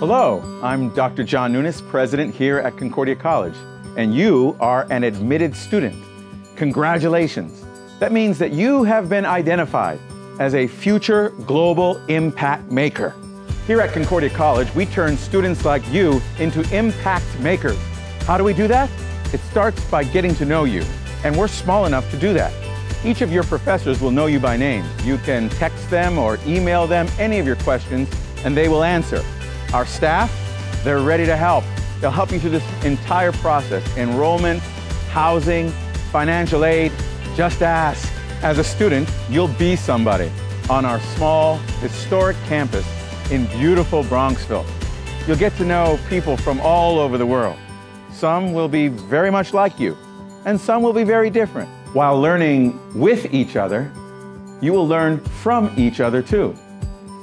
Hello, I'm Dr. John Nunes, president here at Concordia College, and you are an admitted student. Congratulations. That means that you have been identified as a future global impact maker. Here at Concordia College, we turn students like you into impact makers. How do we do that? It starts by getting to know you, and we're small enough to do that. Each of your professors will know you by name. You can text them or email them any of your questions, and they will answer. Our staff, they're ready to help. They'll help you through this entire process enrollment, housing, financial aid. Just ask. As a student, you'll be somebody on our small, historic campus in beautiful Bronxville. You'll get to know people from all over the world. Some will be very much like you, and some will be very different. While learning with each other, you will learn from each other too.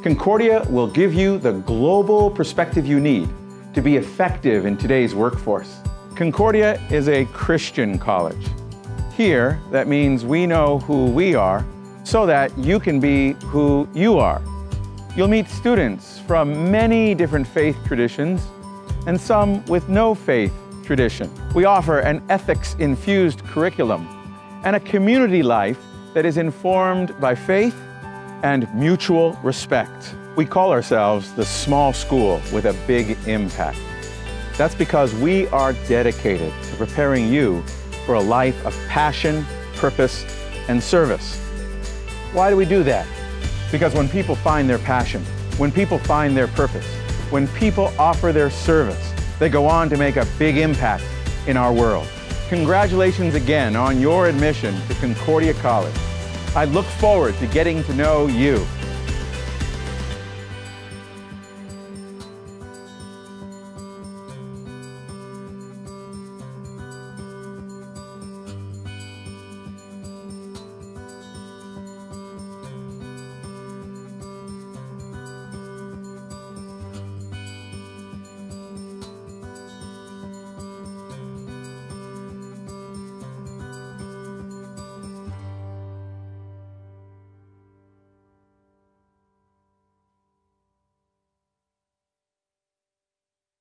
Concordia will give you the global perspective you need to be effective in today's workforce. Concordia is a Christian college. Here, that means we know who we are so that you can be who you are. You'll meet students from many different faith traditions and some with no faith tradition. We offer an ethics infused curriculum and a community life that is informed by faith and mutual respect. We call ourselves the small school with a big impact. That's because we are dedicated to preparing you for a life of passion, purpose, and service. Why do we do that? Because when people find their passion, when people find their purpose, when people offer their service, they go on to make a big impact in our world. Congratulations again on your admission to Concordia College. I look forward to getting to know you.